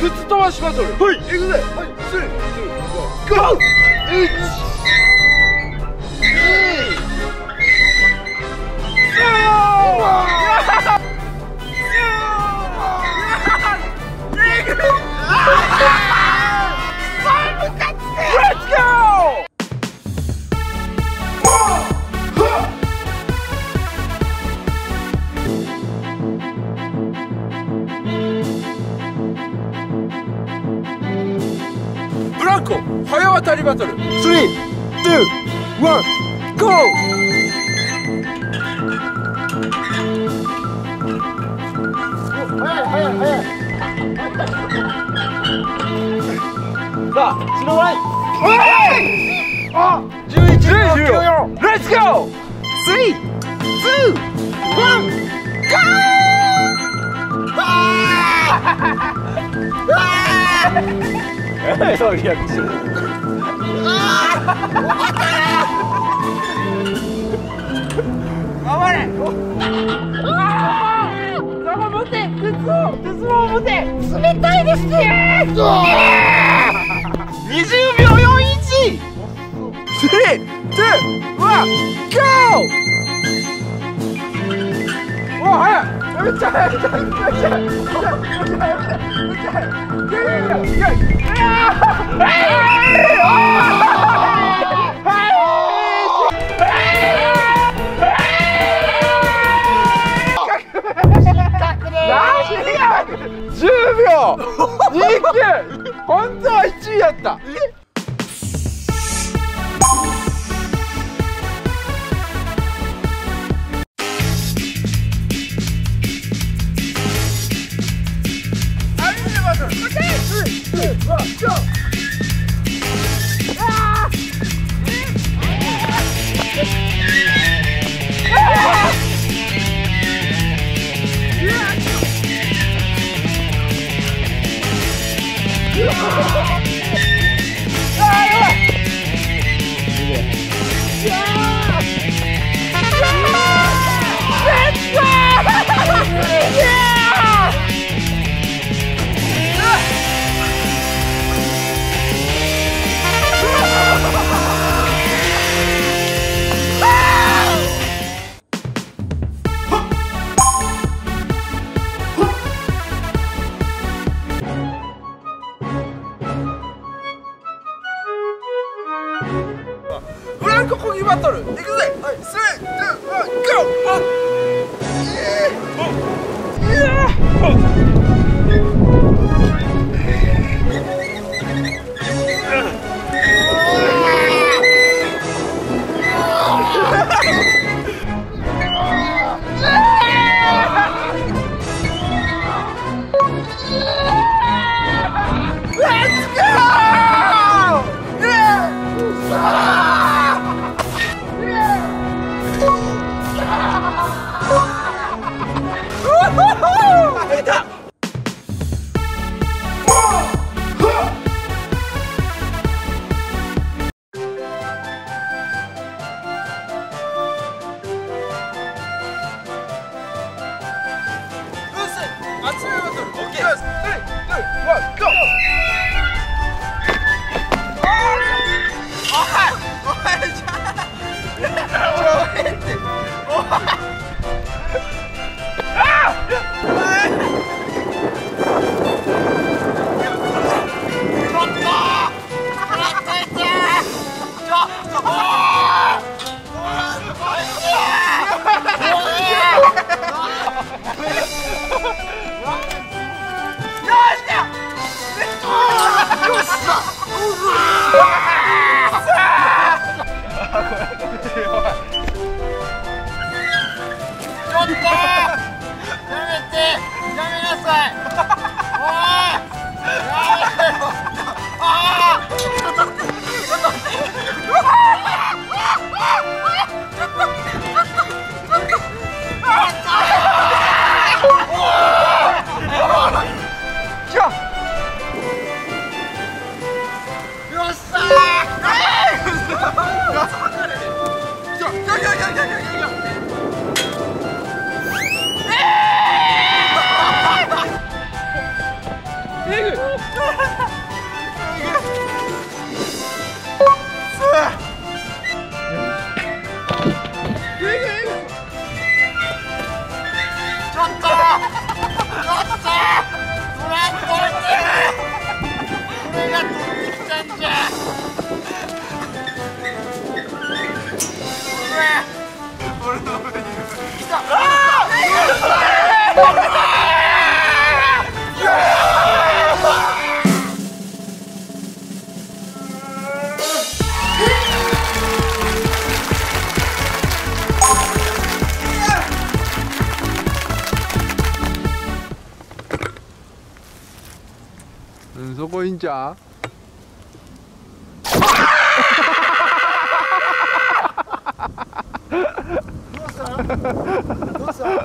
靴飛ばしバトルはい。行くぜ。はい。3 2 1 GO! 1ランコ早渡りバトル3、2、1、ゴーさあ白ワイあ11秒94レッツゴーそうリアクション20秒41 3、2、1、ゴー！わ早いめっちゃ早いめっちゃ早いめっちゃ早いめっちゃ早いめっちゃ早いいやいやいやいやい 10秒。29本当は1位やった。Yeah. フランココギバトルいくぜ!はい3、2、1、ゴー!集め1、ゴやめてやめなさい。レグ俺の 보인 자. 누웠어 요? 누웠어 요?